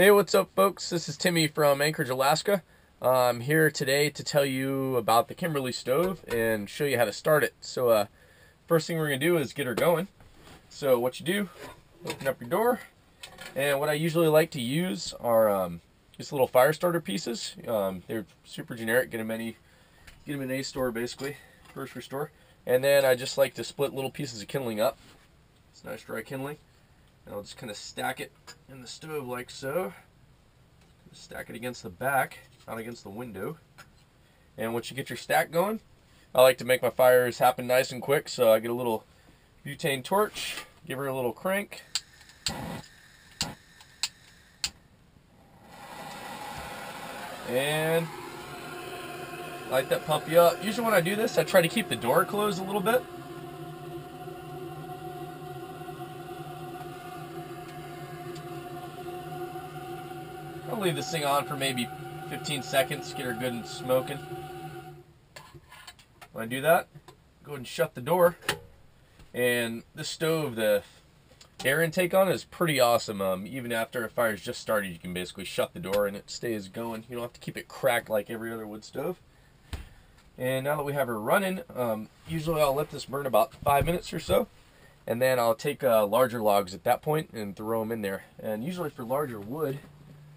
Hey, what's up, folks? This is Timmy from Anchorage, Alaska. I'm here today to tell you about the Kimberly stove and show you how to start it. So, uh, first thing we're going to do is get her going. So, what you do, open up your door, and what I usually like to use are um, just little fire starter pieces. Um, they're super generic. Get them any, get them in a store basically, grocery store. And then I just like to split little pieces of kindling up. It's nice dry kindling. And I'll just kind of stack it in the stove like so. Stack it against the back, not against the window. And once you get your stack going, I like to make my fires happen nice and quick. So I get a little butane torch, give her a little crank. And light that puppy up. Usually when I do this, I try to keep the door closed a little bit. I'll leave this thing on for maybe 15 seconds, get her good and smoking. When I do that, go ahead and shut the door. And this stove, the air intake on it is pretty awesome. Um, even after a fire's just started, you can basically shut the door and it stays going. You don't have to keep it cracked like every other wood stove. And now that we have her running, um, usually I'll let this burn about five minutes or so. And then I'll take uh, larger logs at that point and throw them in there. And usually for larger wood,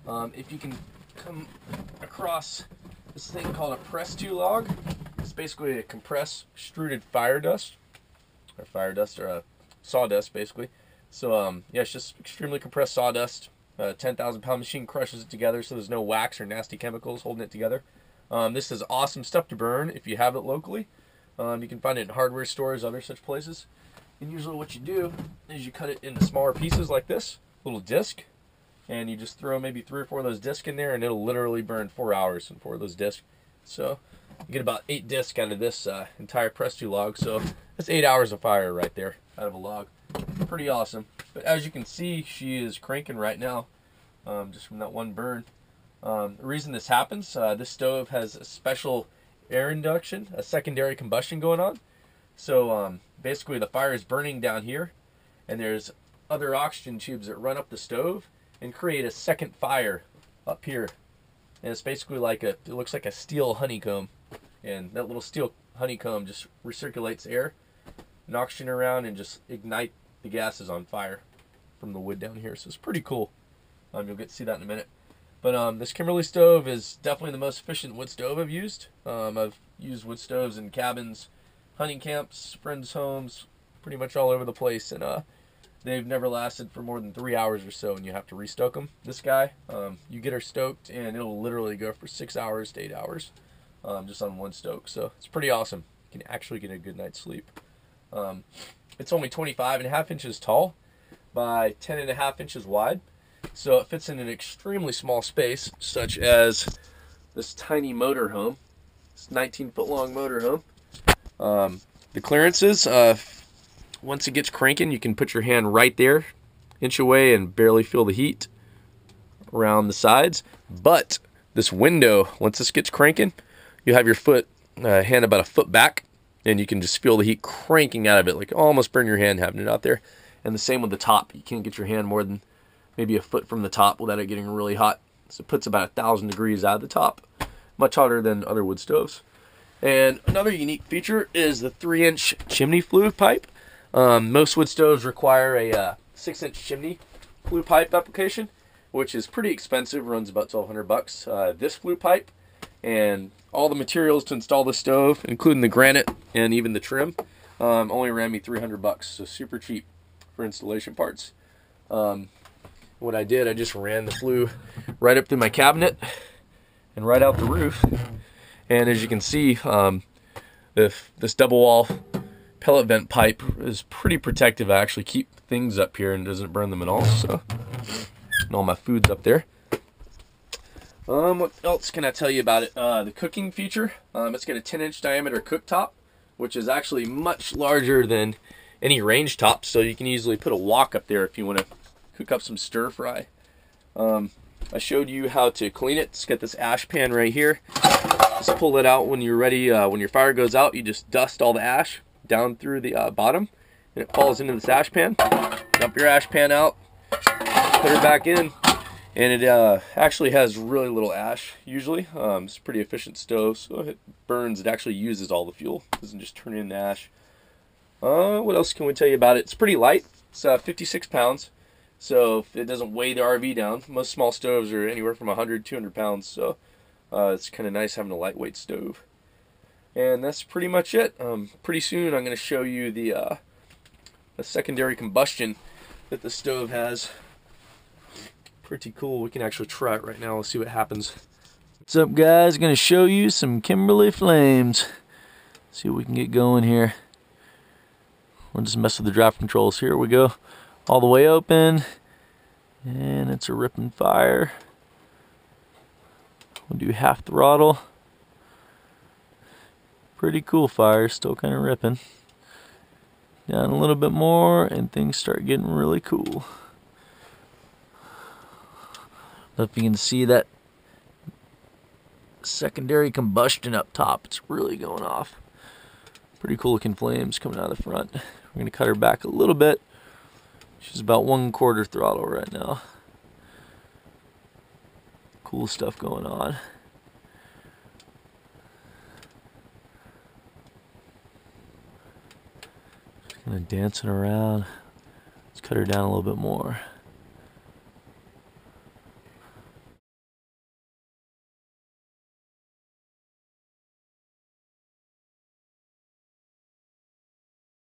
um, if you can come across this thing called a Pres-to-Log, it's basically a compressed extruded fire dust, or fire dust, or sawdust basically. So um, yeah, it's just extremely compressed sawdust. A 10,000 pound machine crushes it together so there's no wax or nasty chemicals holding it together. Um, this is awesome stuff to burn if you have it locally. Um, you can find it in hardware stores, other such places. And usually what you do is you cut it into smaller pieces like this, little disc, and you just throw maybe three or four of those discs in there and it'll literally burn four hours in four of those discs. So you get about eight discs out of this uh, entire Pres-to-Log. So that's eight hours of fire right there out of a log. Pretty awesome. But as you can see she is cranking right now um, just from that one burn. Um, the reason this happens uh, this stove has a special air induction a secondary combustion going on. So um, basically the fire is burning down here and there's other oxygen tubes that run up the stove and create a second fire up here. And it's basically like a, it looks like a steel honeycomb. And that little steel honeycomb just recirculates air and oxygen around and just ignite the gases on fire from the wood down here. So it's pretty cool. Um, you'll get to see that in a minute. But um, this Kimberly stove is definitely the most efficient wood stove I've used. Um, I've used wood stoves in cabins, hunting camps, friends' homes, pretty much all over the place. And uh, They've never lasted for more than three hours or so, and you have to restoke them. This guy, um, you get her stoked, and it'll literally go for six hours to eight hours um, just on one stoke. So it's pretty awesome. You can actually get a good night's sleep. Um, it's only 25 and a half inches tall by 10 and a half inches wide. So it fits in an extremely small space, such as this tiny motorhome. It's 19 foot long motorhome. Um, the clearances, uh, once it gets cranking, you can put your hand right there, inch away, and barely feel the heat around the sides. But this window, once this gets cranking, you have your foot, uh, hand about a foot back, and you can just feel the heat cranking out of it, like almost burn your hand having it out there. And the same with the top. You can't get your hand more than maybe a foot from the top without it getting really hot. So it puts about a thousand degrees out of the top, much hotter than other wood stoves. And another unique feature is the three inch chimney flue pipe. Um, most wood stoves require a uh, six inch chimney flue pipe application, which is pretty expensive, runs about 1200 bucks. Uh, this flue pipe and all the materials to install the stove, including the granite and even the trim, um, only ran me 300 bucks, so super cheap for installation parts. Um, what I did, I just ran the flue right up through my cabinet and right out the roof. And as you can see, um, if this double wall pellet vent pipe is pretty protective. I actually keep things up here and doesn't burn them at all. So, and all my food's up there. Um, what else can I tell you about it? Uh, the cooking feature. Um, it's got a 10 inch diameter cooktop, which is actually much larger than any range top. So you can easily put a wok up there if you want to cook up some stir fry. Um, I showed you how to clean it. It's got this ash pan right here. Just pull it out when you're ready. Uh, when your fire goes out, you just dust all the ash, down through the uh, bottom and it falls into this ash pan. Dump your ash pan out, put her back in, and it uh, actually has really little ash usually. Um, it's a pretty efficient stove, so it burns. It actually uses all the fuel. It doesn't just turn into ash. Uh, what else can we tell you about it? It's pretty light. It's uh, 56 pounds, so it doesn't weigh the RV down. Most small stoves are anywhere from 100, 200 pounds, so uh, it's kind of nice having a lightweight stove. And that's pretty much it. Um, pretty soon I'm going to show you the, uh, the secondary combustion that the stove has pretty cool. We can actually try it right now. Let's see what happens. What's up, guys? Going to show you some Kimberly flames. See what we can get going here. We'll just mess with the draft controls. Here we go. All the way open. And it's a ripping fire. We'll do half throttle. Pretty cool fire, still kind of ripping. Down a little bit more and things start getting really cool if you can see that secondary combustion up top. It's really going off. Pretty cool looking flames coming out of the front. We're to cut her back a little bit. She's about one quarter throttle right now. Cool stuff going on. Kind of dancing around. Let's cut her down a little bit more.